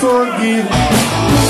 forgive.